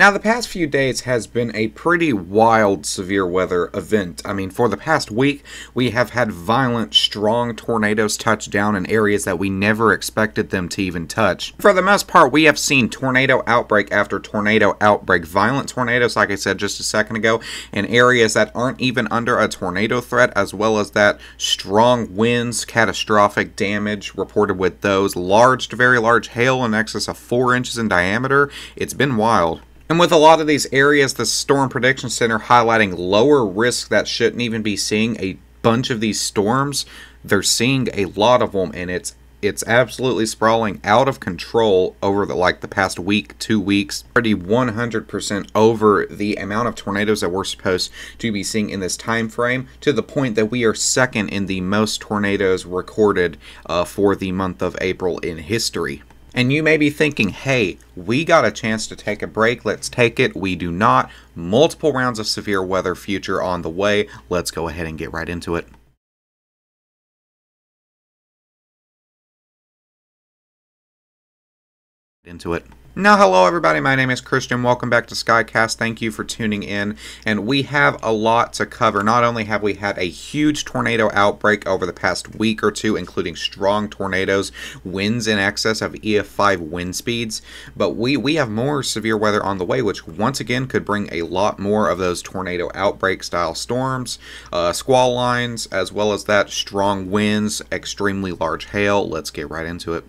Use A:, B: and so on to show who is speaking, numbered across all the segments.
A: Now, the past few days has been a pretty wild severe weather event. I mean, for the past week, we have had violent, strong tornadoes touch down in areas that we never expected them to even touch. For the most part, we have seen tornado outbreak after tornado outbreak, violent tornadoes, like I said just a second ago, in areas that aren't even under a tornado threat, as well as that strong winds, catastrophic damage reported with those, large to very large hail in excess of 4 inches in diameter. It's been wild. And with a lot of these areas, the Storm Prediction Center highlighting lower risk that shouldn't even be seeing a bunch of these storms, they're seeing a lot of them, and it's it's absolutely sprawling out of control over the like the past week, two weeks, already 100% over the amount of tornadoes that we're supposed to be seeing in this time frame, to the point that we are second in the most tornadoes recorded uh, for the month of April in history. And you may be thinking, hey, we got a chance to take a break. Let's take it. We do not. Multiple rounds of severe weather future on the way. Let's go ahead and get right into it. Into it. Now, hello everybody, my name is Christian. Welcome back to Skycast. Thank you for tuning in. And we have a lot to cover. Not only have we had a huge tornado outbreak over the past week or two, including strong tornadoes, winds in excess of EF5 wind speeds, but we, we have more severe weather on the way, which once again could bring a lot more of those tornado outbreak style storms, uh, squall lines, as well as that strong winds, extremely large hail. Let's get right into it.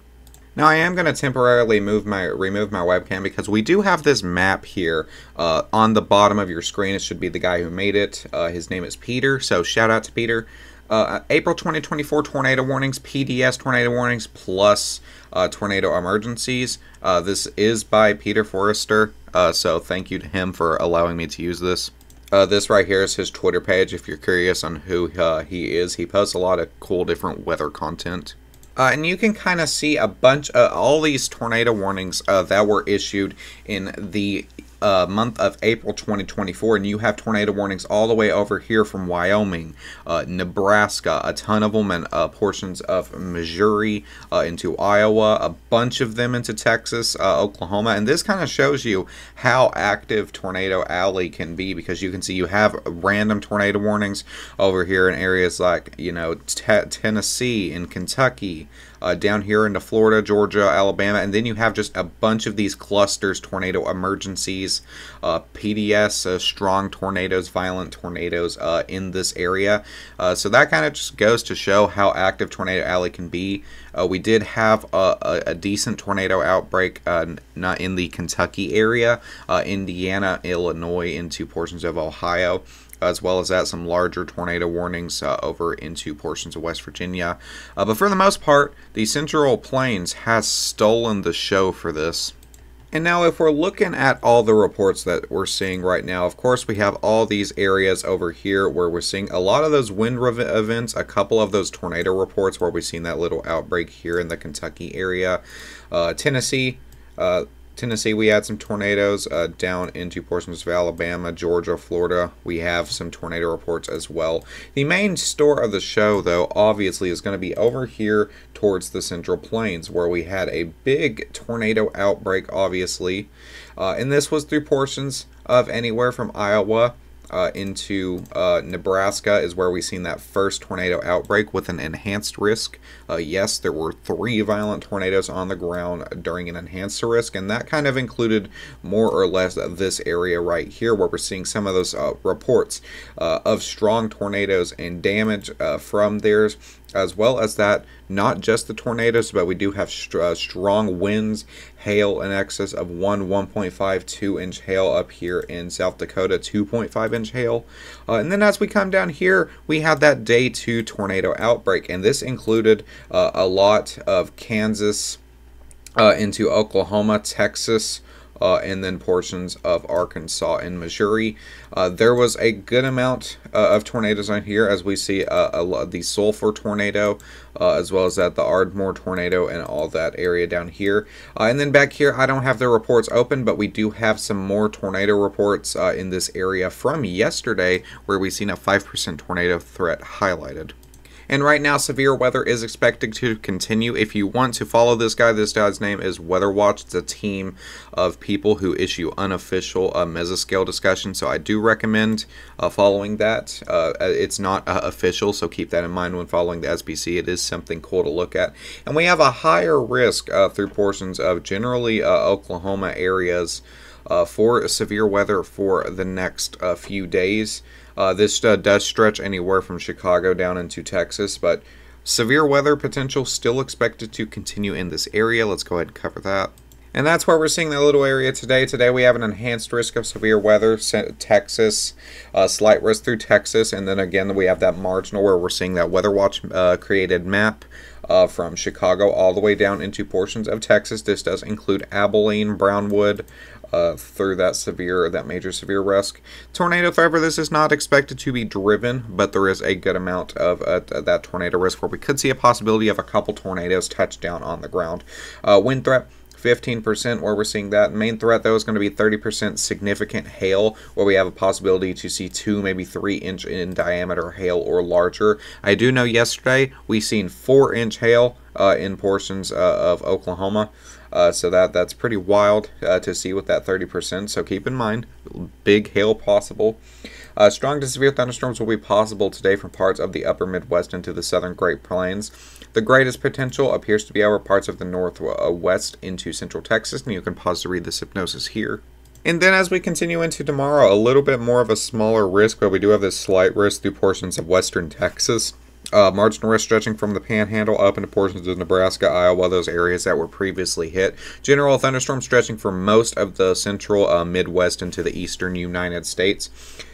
A: Now I am going to temporarily move my remove my webcam because we do have this map here uh, on the bottom of your screen. It should be the guy who made it. Uh, his name is Peter, so shout out to Peter. Uh, April 2024 tornado warnings, PDS tornado warnings, plus uh, tornado emergencies. Uh, this is by Peter Forrester, uh, so thank you to him for allowing me to use this. this right here is his Twitter page if you're curious on who he is. He posts a lot of cool different weather content. Uh, and you can kind of see a bunch of all these tornado warnings uh, that were issued in the uh, month of April 2024, and you have tornado warnings all the way over here from Wyoming, uh, Nebraska, a ton of them, and uh, portions of Missouri uh, into Iowa, a bunch of them into Texas, uh, Oklahoma, and this kind of shows you how active Tornado Alley can be because you can see you have random tornado warnings over here in areas like you know Tennessee and Kentucky uh, down here into Florida, Georgia, Alabama, and then you have just a bunch of these clusters, tornado emergencies, uh, PDS, uh, strong tornadoes, violent tornadoes uh, in this area. Uh, so that kind of just goes to show how active Tornado Alley can be. Uh, we did have a, a, a decent tornado outbreak, not in the Kentucky area, Indiana, Illinois, into portions of Ohio as well as that some larger tornado warnings uh, over into portions of West Virginia. Uh, but for the most part, the Central Plains has stolen the show for this. And now if we're looking at all the reports that we're seeing right now, of course we have all these areas over here where we're seeing a lot of those wind events, a couple of those tornado reports where we've seen that little outbreak here in the Kentucky area. Uh, Tennessee, uh, Tennessee, we had some tornadoes uh, down into portions of Alabama, Georgia, Florida. We have some tornado reports as well. The main store of the show, though, obviously is going to be over here towards the Central Plains, where we had a big tornado outbreak, obviously. Uh, and this was through portions of anywhere from Iowa uh, into uh, Nebraska is where we've seen that first tornado outbreak with an enhanced risk. Uh, yes, there were three violent tornadoes on the ground during an enhanced risk, and that kind of included more or less this area right here where we're seeing some of those uh, reports uh, of strong tornadoes and damage uh, from theirs as well as that not just the tornadoes but we do have uh, strong winds hail in excess of 1 1.5 2 inch hail up here in south dakota 2.5 inch hail. Uh, and then as we come down here we have that day two tornado outbreak and this included uh, a lot of kansas uh, into oklahoma texas uh, and then portions of Arkansas and Missouri. Uh, there was a good amount uh, of tornadoes on here, as we see uh, the Sulphur tornado, uh, as well as that the Ardmore tornado and all that area down here. Uh, and then back here, I don't have the reports open, but we do have some more tornado reports in this area from yesterday, where we've seen a 5% tornado threat highlighted. And right now, severe weather is expected to continue. If you want to follow this guy, this guy's name is Weather Watch. It's a team of people who issue unofficial uh, mesoscale discussions. So I do recommend uh, following that. Uh, it's not uh, official, so keep that in mind when following the SPC. It is something cool to look at. And we have a higher risk uh, through portions of generally uh, Oklahoma areas. Uh, for severe weather for the next uh, few days. Uh, this uh, does stretch anywhere from Chicago down into Texas, but severe weather potential still expected to continue in this area. Let's go ahead and cover that. And that's where we're seeing that little area today. Today we have an enhanced risk of severe weather, Texas, uh, slight risk through Texas, and then again we have that marginal where we're seeing that Weather Watch uh, created map uh, from Chicago all the way down into portions of Texas. This does include Abilene, Brownwood, uh, through that severe, that major severe risk. Tornado, however, this is not expected to be driven, but there is a good amount of uh, that tornado risk where we could see a possibility of a couple tornadoes touch down on the ground. Uh, wind threat. 15% where we're seeing that. Main threat, though, is going to be 30% significant hail, where we have a possibility to see 2, maybe 3 inch in diameter hail or larger. I do know yesterday we seen 4 inch hail uh, in portions uh, of Oklahoma. Uh, so that that's pretty wild uh, to see with that 30%. So keep in mind, big hail possible. Uh, strong to severe thunderstorms will be possible today from parts of the upper Midwest into the southern Great Plains. The greatest potential appears to be over parts of the northwest into central Texas, and you can pause to read the hypnosis here. And then as we continue into tomorrow, a little bit more of a smaller risk, but we do have this slight risk through portions of western Texas. Uh, marginal risk stretching from the panhandle up into portions of Nebraska, Iowa, those areas that were previously hit. General thunderstorm stretching for most of the central uh, Midwest into the eastern United States.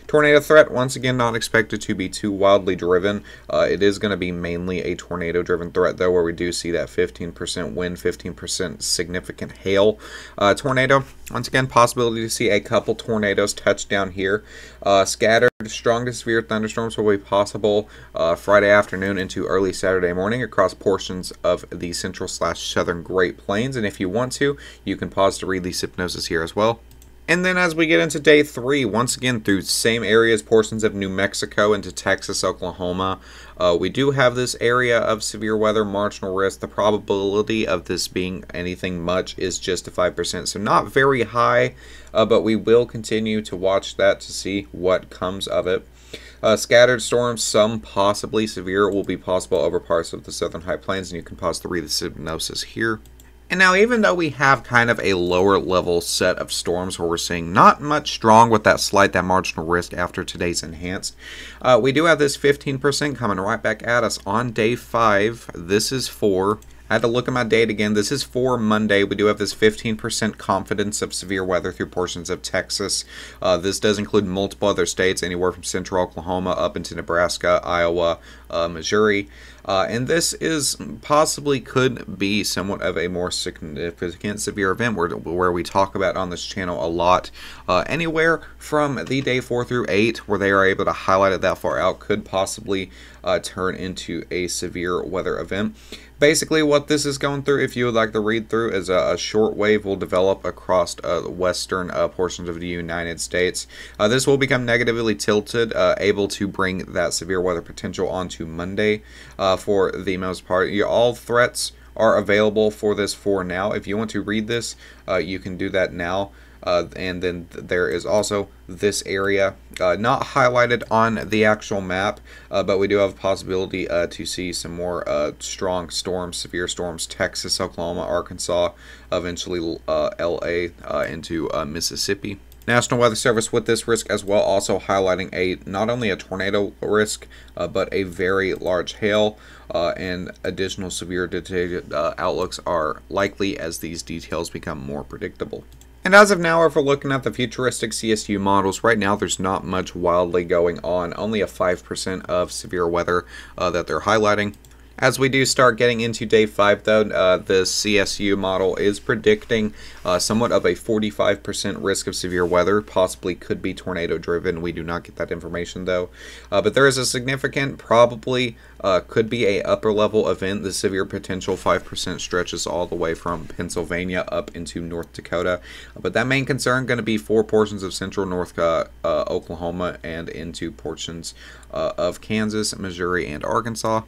A: Tornado threat, once again, not expected to be too wildly driven. Uh, it is going to be mainly a tornado driven threat, though, where we do see that 15% wind, 15% significant hail. Uh, tornado, once again, possibility to see a couple tornadoes touch down here. Uh, scattered strong to severe thunderstorms will be possible uh, Friday afternoon into early Saturday morning across portions of the central slash southern Great Plains. And if you want to, you can pause to read the hypnosis here as well. And then as we get into day three, once again through same areas, portions of New Mexico into Texas, Oklahoma, uh, we do have this area of severe weather marginal risk. The probability of this being anything much is just a 5%, so not very high, uh, but we will continue to watch that to see what comes of it. Uh, scattered storms, some possibly severe, will be possible over parts of the southern high plains, and you can pause to read the hypnosis here. And now, even though we have kind of a lower level set of storms where we're seeing not much strong with that slight, that marginal risk after today's enhanced, uh, we do have this 15% coming right back at us on day five. This is for I had to look at my date again. This is for Monday. We do have this 15% confidence of severe weather through portions of Texas. Uh, this does include multiple other states, anywhere from central Oklahoma up into Nebraska, Iowa, uh, Missouri. Uh, and this is possibly could be somewhat of a more significant severe event where, where we talk about on this channel a lot. Uh, anywhere from the day 4 through 8 where they are able to highlight it that far out could possibly uh, turn into a severe weather event. Basically, what this is going through, if you would like to read through, is a, a short wave will develop across uh, western uh, portions of the United States. Uh, this will become negatively tilted, uh, able to bring that severe weather potential onto Monday uh, for the most part. All threats are available for this for now. If you want to read this, uh, you can do that now. Uh, and then there is also this area uh, not highlighted on the actual map uh, but we do have a possibility uh, to see some more uh, strong storms severe storms Texas Oklahoma Arkansas eventually uh, LA into Mississippi National Weather Service with this risk as well also highlighting a not only a tornado risk but a very large hail and additional severe detected outlooks are likely as these details become more predictable. And as of now, if we're looking at the futuristic CSU models, right now there's not much wildly going on. Only a 5% of severe weather uh, that they're highlighting. As we do start getting into day five, though, uh, the CSU model is predicting uh, somewhat of a 45% risk of severe weather, possibly could be tornado driven. We do not get that information, though. Uh, but there is a significant, probably uh, could be a upper level event. The severe potential 5% stretches all the way from Pennsylvania up into North Dakota. But that main concern going to be four portions of central North uh, Oklahoma and into portions uh, of Kansas, Missouri, and Arkansas.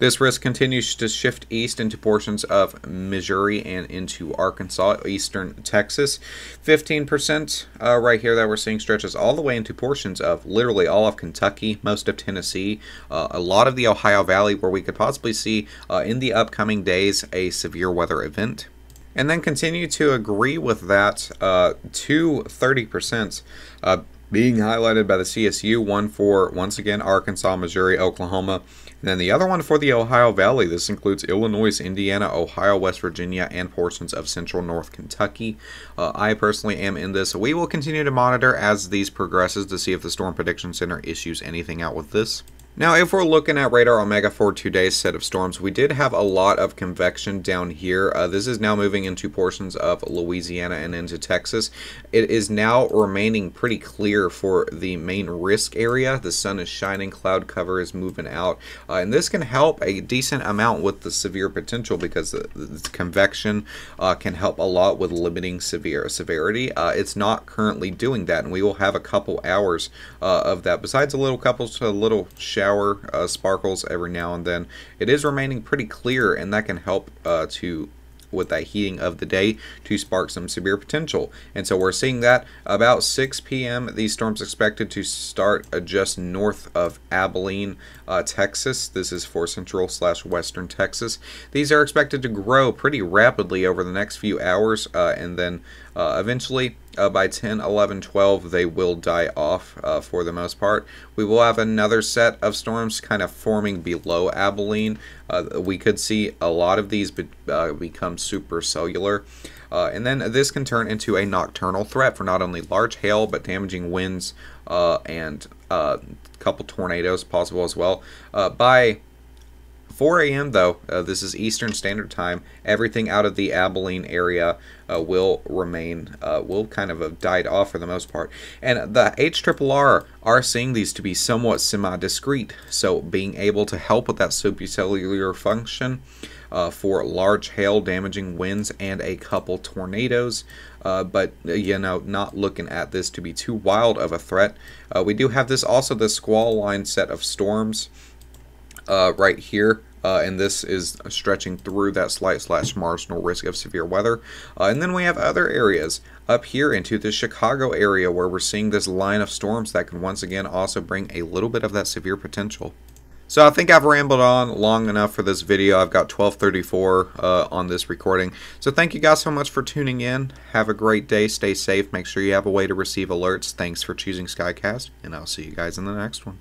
A: This risk continues to shift east into portions of Missouri and into Arkansas, eastern Texas. 15% uh, right here that we're seeing stretches all the way into portions of literally all of Kentucky, most of Tennessee, uh, a lot of the Ohio Valley, where we could possibly see uh, in the upcoming days a severe weather event and then continue to agree with that uh, to 30%. Uh, being highlighted by the CSU, one for, once again, Arkansas, Missouri, Oklahoma. And then the other one for the Ohio Valley. This includes Illinois, Indiana, Ohio, West Virginia, and portions of central North Kentucky. Uh, I personally am in this. We will continue to monitor as these progresses to see if the Storm Prediction Center issues anything out with this. Now, if we're looking at Radar Omega for today's set of storms, we did have a lot of convection down here. Uh, this is now moving into portions of Louisiana and into Texas. It is now remaining pretty clear for the main risk area. The sun is shining, cloud cover is moving out, uh, and this can help a decent amount with the severe potential because the, the convection uh, can help a lot with limiting severe severity. Uh, it's not currently doing that, and we will have a couple hours uh, of that. Besides a little couple, a little shadow shower uh, sparkles every now and then. It is remaining pretty clear, and that can help uh, to with that heating of the day to spark some severe potential. And so we're seeing that about 6 p.m. These storms expected to start uh, just north of Abilene, uh, Texas. This is for central slash western Texas. These are expected to grow pretty rapidly over the next few hours uh, and then uh, eventually uh, by 10, 11, 12, they will die off uh, for the most part. We will have another set of storms kind of forming below Abilene. Uh, we could see a lot of these be uh, become supercellular. Uh, and then this can turn into a nocturnal threat for not only large hail, but damaging winds and a couple tornadoes possible as well. by 4 a.m. though, uh, this is Eastern Standard Time. Everything out of the Abilene area uh, will remain, uh, will kind of have died off for the most part. And the HRRR are seeing these to be somewhat semi-discrete, so being able to help with that supercellular function uh, for large hail damaging winds and a couple tornadoes. Uh, but you know, not looking at this to be too wild of a threat. Uh, we do have this also the squall line set of storms uh, right here. Uh, and this is stretching through that slight slash marginal risk of severe weather. Uh, and then we have other areas up here into the Chicago area where we're seeing this line of storms that can once again also bring a little bit of that severe potential. So I think I've rambled on long enough for this video. I've got 1234 uh, on this recording. So thank you guys so much for tuning in. Have a great day. Stay safe. Make sure you have a way to receive alerts. Thanks for choosing Skycast, and I'll see you guys in the next one.